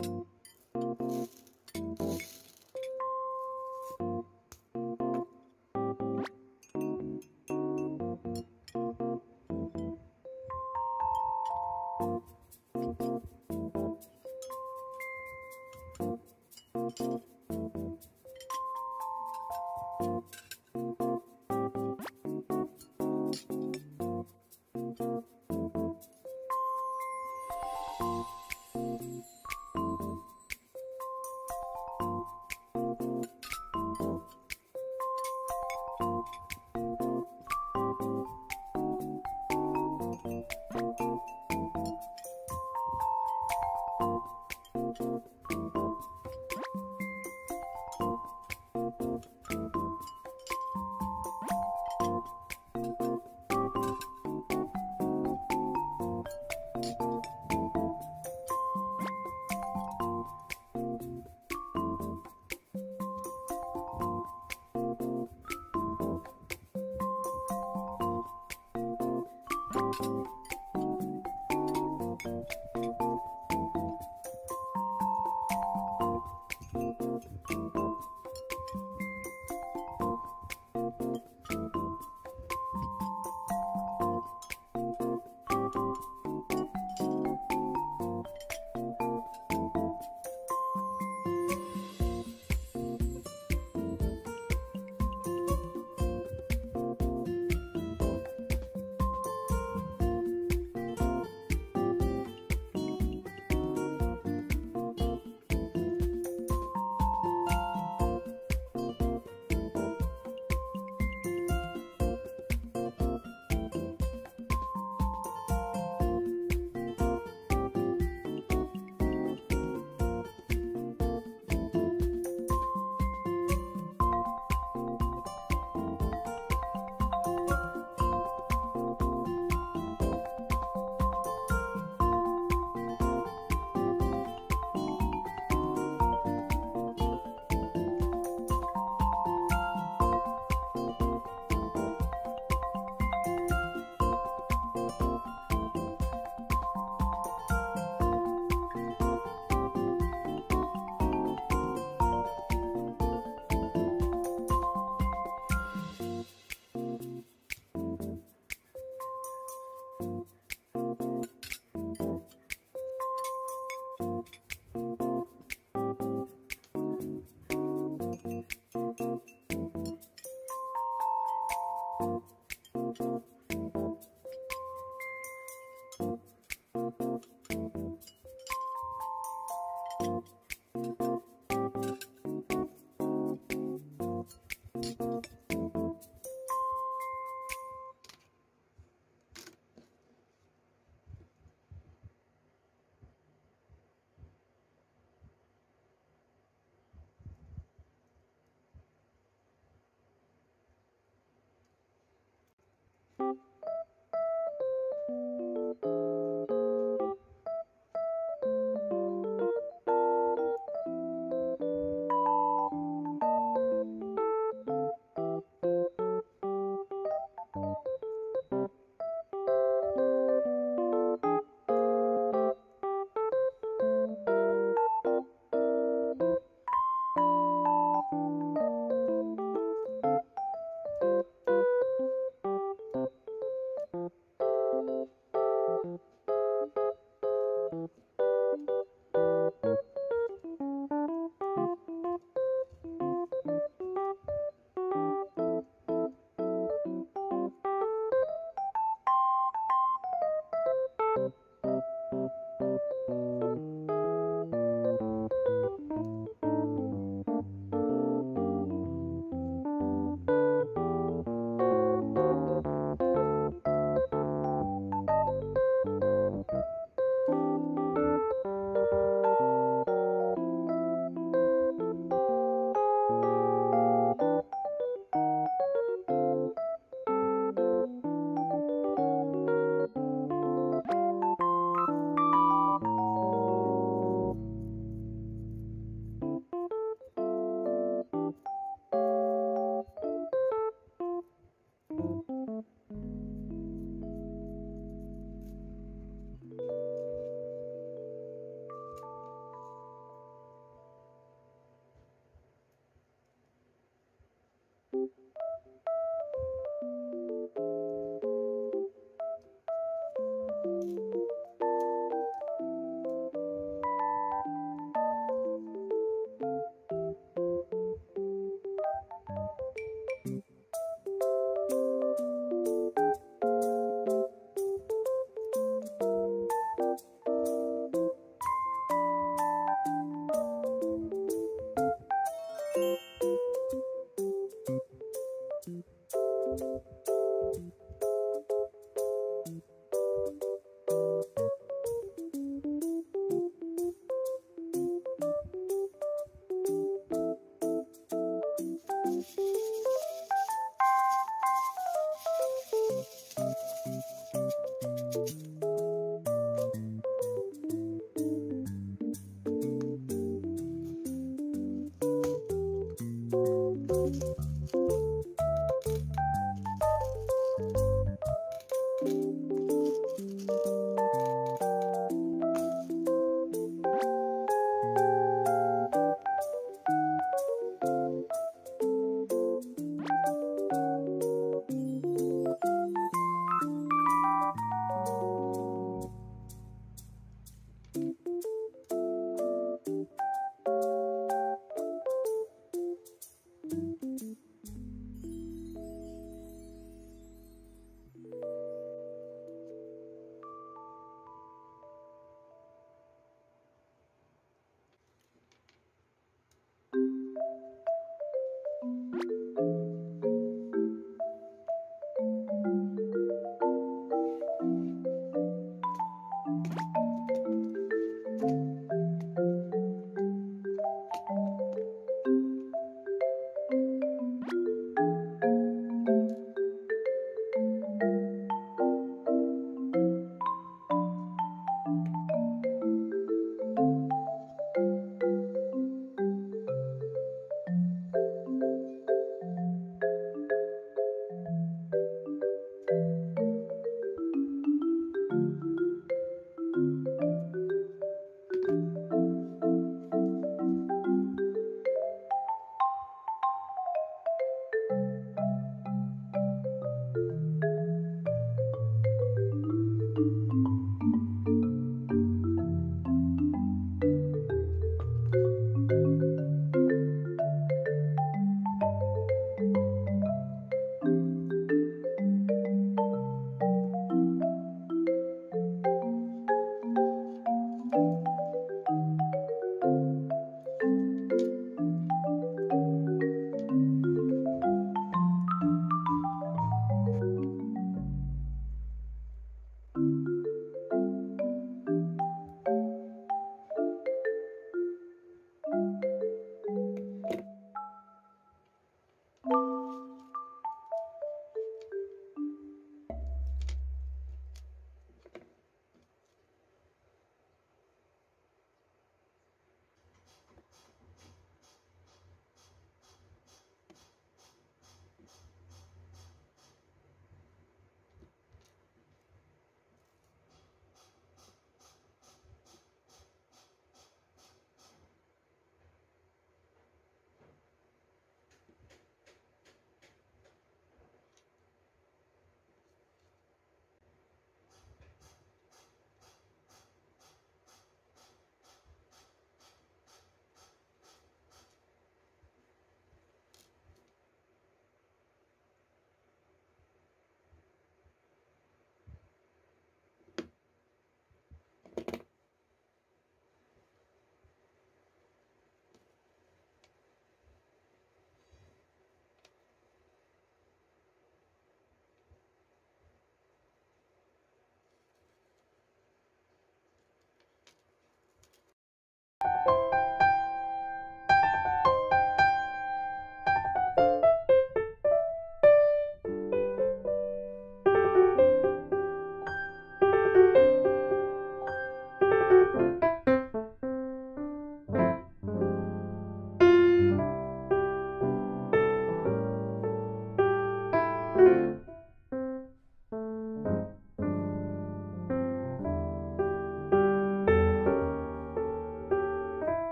you Música Thank you.